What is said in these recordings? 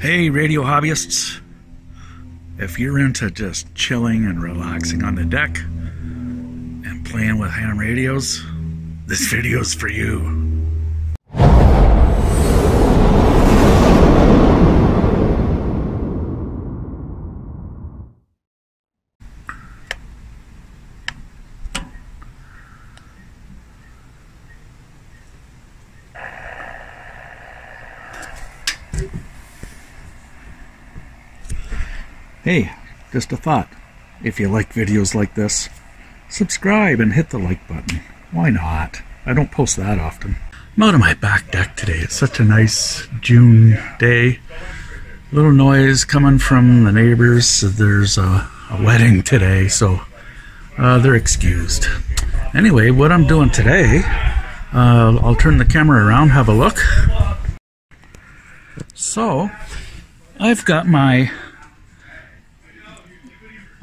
Hey, radio hobbyists. If you're into just chilling and relaxing on the deck and playing with ham radios, this video's for you. Hey, just a thought. If you like videos like this, subscribe and hit the like button. Why not? I don't post that often. I'm out on my back deck today. It's such a nice June day. Little noise coming from the neighbors. There's a, a wedding today, so uh, they're excused. Anyway, what I'm doing today, uh, I'll turn the camera around, have a look. So, I've got my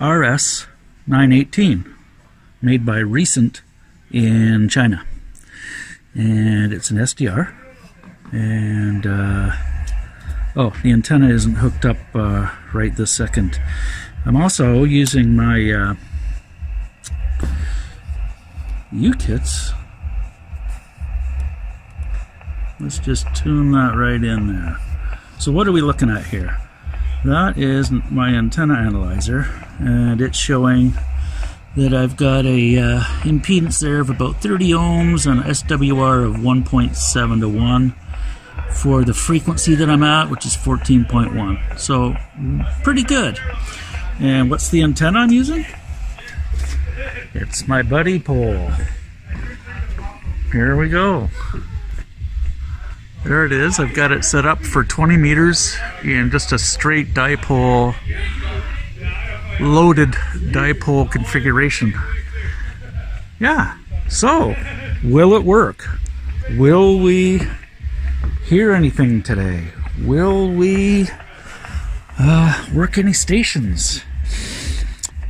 RS 918 made by Recent in China. And it's an SDR. And, uh, oh, the antenna isn't hooked up uh, right this second. I'm also using my uh, U-kits. Let's just tune that right in there. So what are we looking at here? That is my antenna analyzer and it's showing that I've got a uh, impedance there of about 30 ohms and SWR of 1.7 to 1 for the frequency that I'm at, which is 14.1. So, pretty good. And what's the antenna I'm using? It's my Buddipole. Here we go. There it is. I've got it set up for 20 meters in just a straight dipole, loaded dipole configuration. Yeah. So, will it work? Will we hear anything today? Will we uh, work any stations?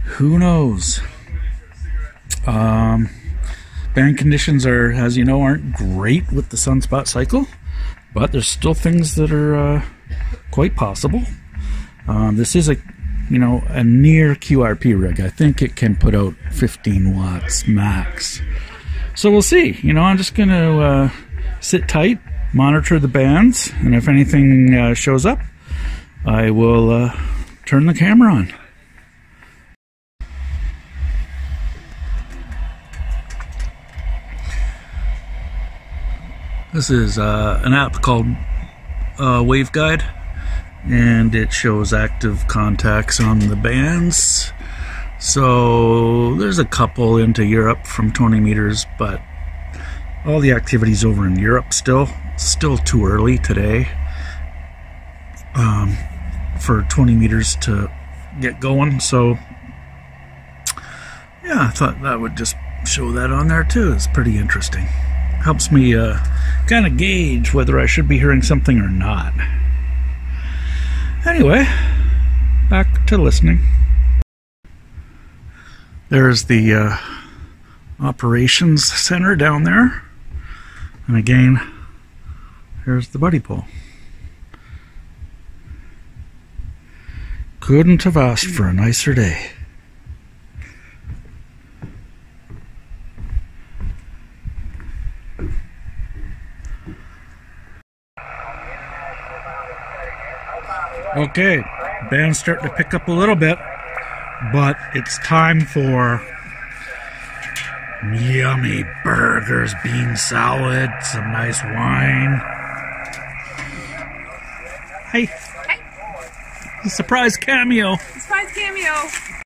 Who knows? Um, band conditions are, as you know, aren't great with the sunspot cycle. But there's still things that are uh, quite possible. Um, this is a, you know, a near QRP rig. I think it can put out 15 watts max. So we'll see. You know, I'm just going to uh, sit tight, monitor the bands, and if anything uh, shows up, I will uh, turn the camera on. This is uh, an app called uh, Waveguide, and it shows active contacts on the bands. So there's a couple into Europe from 20 meters, but all the activities over in Europe still. Still too early today um, for 20 meters to get going. So yeah, I thought that would just show that on there too. It's pretty interesting helps me uh, kind of gauge whether I should be hearing something or not. Anyway, back to listening. There's the uh, operations center down there. And again, here's the Buddipole. Couldn't have asked for a nicer day. Okay, band's starting to pick up a little bit, but it's time for yummy burgers, bean salad, some nice wine. Hey. Hey. Surprise cameo. Surprise cameo.